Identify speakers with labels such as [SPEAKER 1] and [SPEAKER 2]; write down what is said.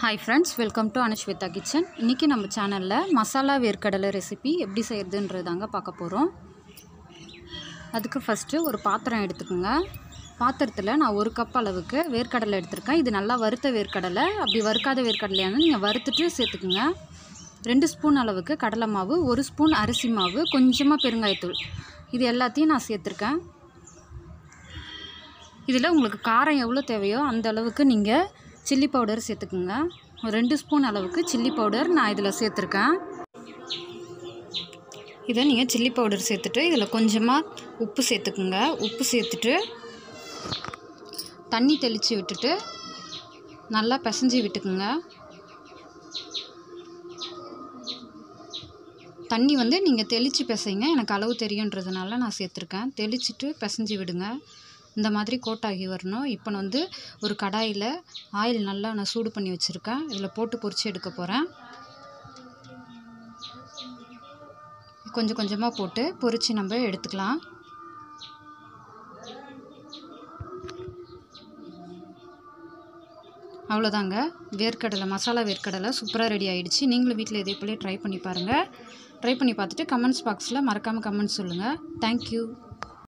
[SPEAKER 1] Hi friends welcome to Anushvitha kitchen இன்றைக்கி நம்ம சேனலில் மசாலா வேர்க்கடலை ரெசிபி எப்படி செய்கிறதுன்றது தாங்க பார்க்க போகிறோம் அதுக்கு ஃபஸ்ட்டு ஒரு பாத்திரம் எடுத்துக்கோங்க. பாத்திரத்தில் நான் ஒரு கப் அளவுக்கு வேர்க்கடலை எடுத்திருக்கேன். இது நல்லா வறுத்த வேர்க்கடலை. அப்படி வறுக்காத வேர்க்கடலையான நீங்கள் வறுத்துட்டு சேர்த்துக்குங்க. ரெண்டு ஸ்பூன் அளவுக்கு கடலை மாவு ஒரு ஸ்பூன் அரிசி மாவு கொஞ்சமாக பெருங்காயத்தூள். இது எல்லாத்தையும் நான் சேர்த்துருக்கேன். இதில் உங்களுக்கு காரம் எவ்வளோ தேவையோ அந்த அளவுக்கு நீங்கள் சில்லி பவுடர் சேர்த்துக்குங்க. ஒரு ரெண்டு ஸ்பூன் அளவுக்கு சில்லி பவுடர் நான் இதில் சேர்த்துருக்கேன். இதை நீங்கள் சில்லி பவுடர் சேர்த்துட்டு இதில் கொஞ்சமாக உப்பு சேர்த்துக்குங்க. உப்பு சேர்த்துட்டு தண்ணி தெளித்து விட்டுட்டு நல்லா பிசைஞ்சு விட்டுக்குங்க. தண்ணி வந்து நீங்கள் தெளித்து பிசைங்க. எனக்கு அளவு தெரியுன்றதுனால நான் சேர்த்துருக்கேன். தெளிச்சுட்டு பிசைஞ்சு விடுங்க. இந்த மாதிரி கோட்டாகி வரணும். இப்போ நான் வந்து ஒரு கடாயில் ஆயில் நல்லா நான் சூடு பண்ணி வச்சுருக்கேன். இதில் போட்டு பொறிச்சு எடுக்க போகிறேன் கொஞ்சம் கொஞ்சமாக போட்டு பொரித்து நம்ம எடுத்துக்கலாம். அவ்வளோதாங்க. வேர்க்கடலை மசாலா வேர்க்கடலை சூப்பராக ரெடி ஆகிடுச்சு நீங்களும் வீட்டில் இதே போலே ட்ரை பண்ணி பாருங்கள் ட்ரை பண்ணி பார்த்துட்டு கமெண்ட்ஸ் பாக்ஸில் மறக்காமல் கமெண்ட்ஸ் சொல்லுங்கள் தேங்க்யூ